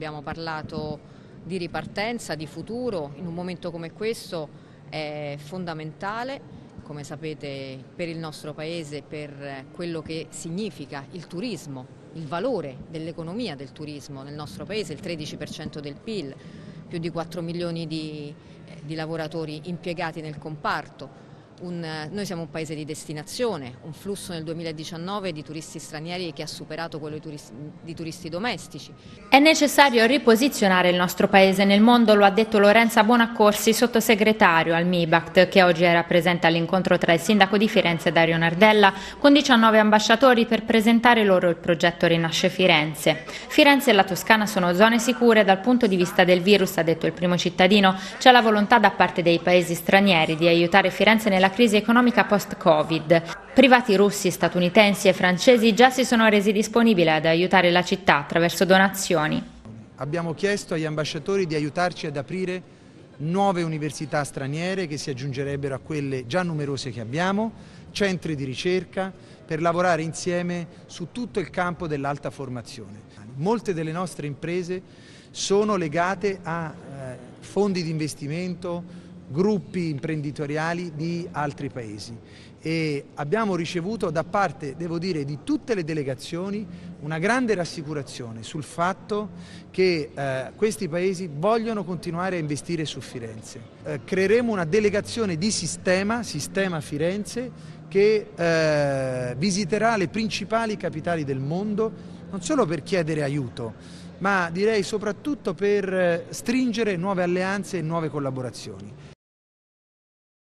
Abbiamo parlato di ripartenza, di futuro, in un momento come questo è fondamentale, come sapete, per il nostro Paese, per quello che significa il turismo, il valore dell'economia del turismo. Nel nostro Paese, il 13% del PIL, più di 4 milioni di, di lavoratori impiegati nel comparto, un, noi siamo un paese di destinazione, un flusso nel 2019 di turisti stranieri che ha superato quello di turisti, di turisti, domestici. È necessario riposizionare il nostro paese nel mondo, lo ha detto Lorenza Bonaccorsi, sottosegretario al MIBACT, che oggi era presente all'incontro tra il sindaco di Firenze Dario Nardella con 19 ambasciatori per presentare loro il progetto Rinasce Firenze. Firenze e la Toscana sono zone sicure dal punto di vista del virus, ha detto il primo cittadino. C'è la volontà da parte dei paesi stranieri di aiutare Firenze nella crisi economica post-Covid. Privati russi, statunitensi e francesi già si sono resi disponibili ad aiutare la città attraverso donazioni. Abbiamo chiesto agli ambasciatori di aiutarci ad aprire nuove università straniere che si aggiungerebbero a quelle già numerose che abbiamo, centri di ricerca per lavorare insieme su tutto il campo dell'alta formazione. Molte delle nostre imprese sono legate a eh, fondi di investimento, gruppi imprenditoriali di altri paesi e abbiamo ricevuto da parte, devo dire, di tutte le delegazioni una grande rassicurazione sul fatto che eh, questi paesi vogliono continuare a investire su Firenze. Eh, creeremo una delegazione di sistema, Sistema Firenze, che eh, visiterà le principali capitali del mondo non solo per chiedere aiuto, ma direi soprattutto per eh, stringere nuove alleanze e nuove collaborazioni.